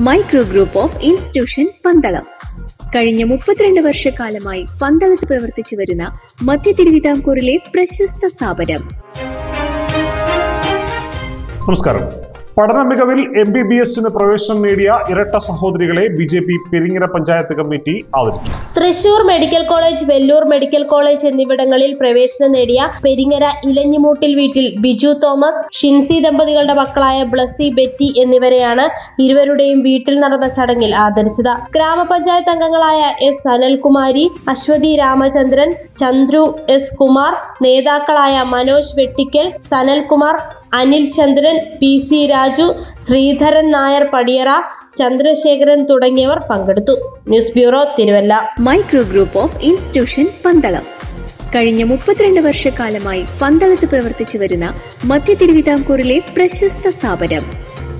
Micro group of institution Pandalam കഴിഞ്ഞ മുപ്പത്തിരണ്ട് വർഷക്കാലമായി പന്തളത്ത് പ്രവർത്തിച്ചു വരുന്ന മധ്യ തിരുവിതാംകൂറിലെ പ്രശസ്ത സ്ഥാപനം. നമസ്കാരം. പഠന മികവിൽ എം ബി ബി എസിന് പ്രവേശനം നേടിയ ഇരട്ട സഹോദരികളെ B J P Peringara panchayat committee ആദരിച്ചു. Thrissur medical college Vellore medical college എന്നിവിടങ്ങളിൽ പ്രവേശനം നേടിയ പെരിങ്ങര ഇലഞ്ഞിമൂട്ടിൽ വീട്ടിൽ ബിജു തോമസ് ഷിൻസി ദമ്പതികളുടെ മക്കളായ ബ്ലസി ബെറ്റി എന്നിവരെയാണ് ഇരുവരുടെയും വീട്ടിൽ നടന്ന ചടങ്ങിൽ ആദരിച്ചത്. ഗ്രാമപഞ്ചായത്ത് അംഗങ്ങളായ എസ് അനൽകുമാരി അശ്വതി രാമചന്ദ്രൻ ചന്ദ്രു എസ് കുമാർ നേതാക്കളായ മനോജ് വെട്ടിക്കൽ സനൽകുമാർ അനിൽ ചന്ദ്രൻ പി സി രാജു ശ്രീധരൻ നായർ പടിയറ ചന്ദ്രശേഖരൻ തുടങ്ങിയവർ പങ്കെടുത്തു. News bureau Thiruvalla. Micro group of institution Pandalam. കഴിഞ്ഞ മുപ്പത്തിരണ്ട് വർഷക്കാലമായി പന്തളത്ത് പ്രവർത്തിച്ചു വരുന്ന മധ്യ തിരുവിതാംകൂറിലെ പ്രശസ്ത സ്ഥാപനം.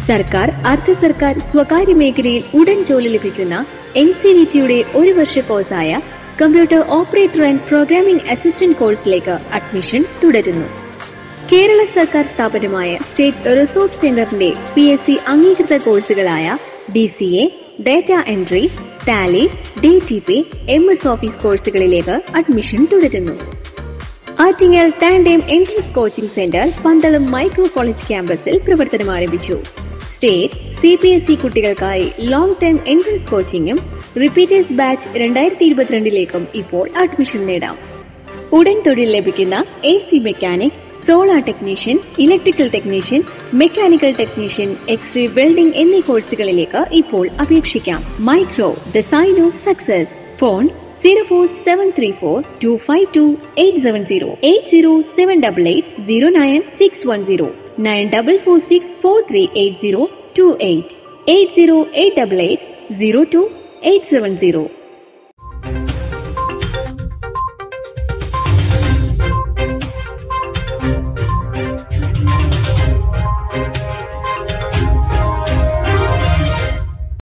സർക്കാർ അർദ്ധ സർക്കാർ സ്വകാര്യ മേഖലയിൽ ഉടൻ ജോലി ലഭിക്കുന്ന എൻ സി വി ടിയുടെ ഒരു വർഷ കോഴ്സായ computer operator and programming assistant കോഴ്സിലേക്ക് അഡ്മിഷൻ തുടരുന്നു. കേരള സർക്കാർ സ്ഥാപനമായ സ്റ്റേറ്റ് റിസോഴ്സ് സെന്ററിന്റെ പി എസ് സി അംഗീകൃത കോഴ്സുകളായ D C A data entry tally D T P M S office കോഴ്സുകളിലേക്ക് അഡ്മിഷൻ തുടരുന്നു. Attingal tandem entrance coaching centre Pandalam micro college ക്യാമ്പസിൽ പ്രവർത്തനം ആരംഭിച്ചു. State C B S E കുട്ടികൾക്കായി long term entrance കോച്ചിങ്ങും repeaters batch രണ്ടായിരത്തി ഇരുപത്തിരണ്ടിലേക്കും ഇപ്പോൾ അഡ്മിഷൻ നേടാം. ഉടൻ തൊഴിൽ ലഭിക്കുന്ന A C mechanic solar technician electrical technician mechanical technician x-ray welding എന്നീ കോഴ്സുകളിലേക്ക് ഇപ്പോൾ അപേക്ഷിക്കാം. Micro the sign of success. Phone zero four seven three four two five two eight seven zero. Eight zero seven double eight zero nine six one zero. Nine double four six four three eight zero two eight. Eight zero eight double eight zero two eight seven zero.